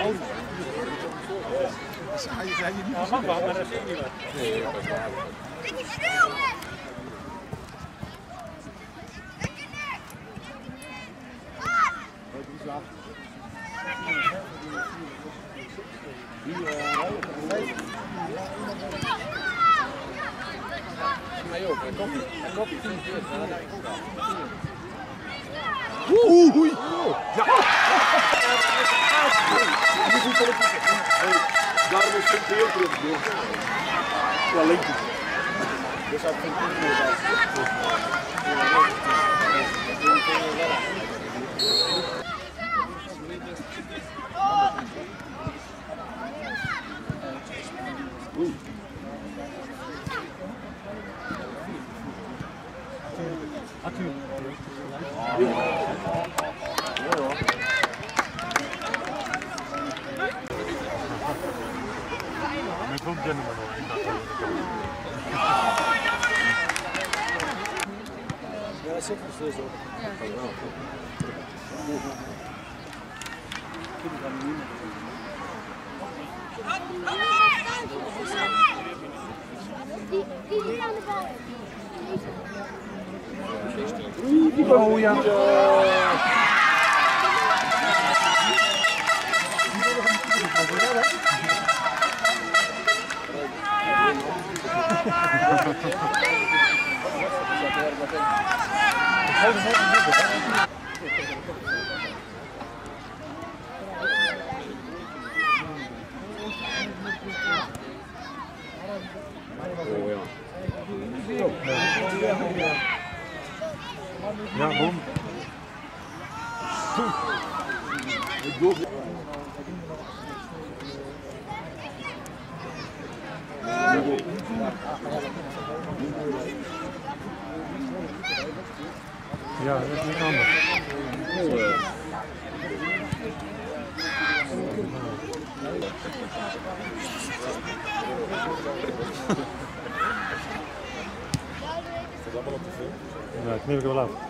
Je, ga je niet Ja, mag wel, maar dat zie ik niet meer. Oeh, oei. Daarom Dar você dentro de Deus. Para além disso. Men kom gentlemen Yeah, sempre os dois, Oh, yeah. 야, 몸. Ja, dat is niet anders. Ja, ik neem ik wel af.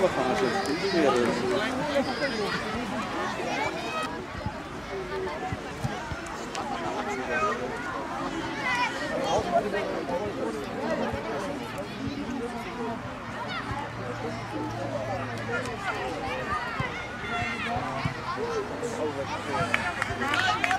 sua faixa, tem dinheiro. Thank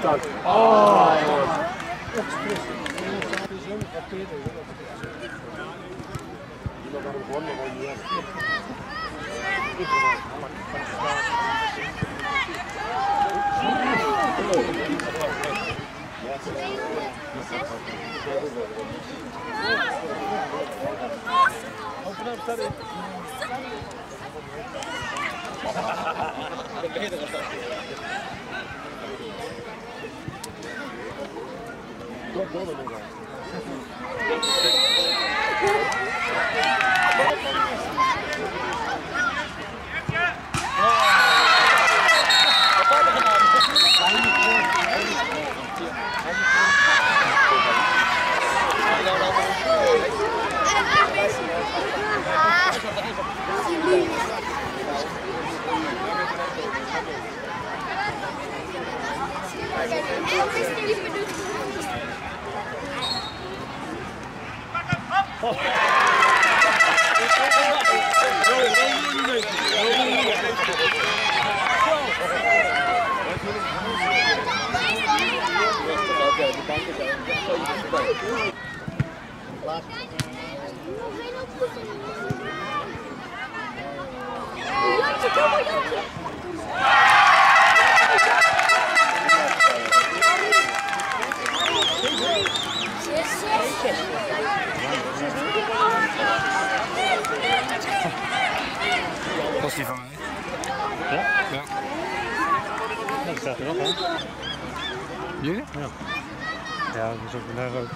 tak. O! Thank you. Продолжение. Yolcu, yolcu. Die van mij. Ja? Ja. Ja, dat staat erop, hè? Jullie? Ja. Ja, dat is ook daar ook.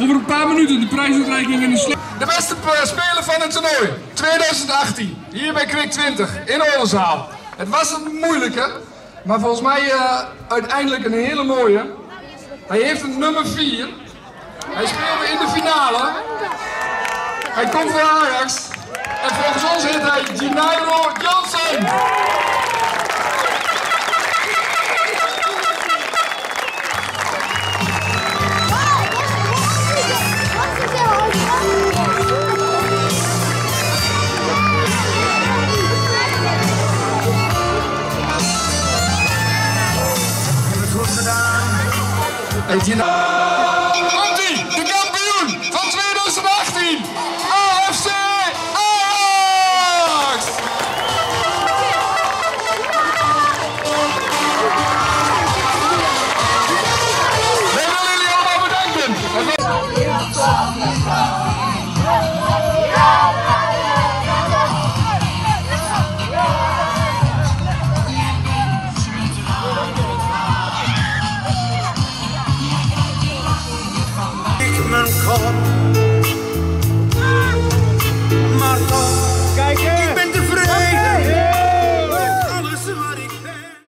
Over een paar minuten de prijsuitreiking in de sle- De beste eh, speler van het toernooi 2018, hier bij Kwik 20 in Oldenzaal. Het was een moeilijke, maar volgens mij eh, uiteindelijk een hele mooie. Hij heeft een nummer 4. Hij speelde in de finale. Hij komt van Ajax. En volgens ons heet hij Gennaro 再见啦。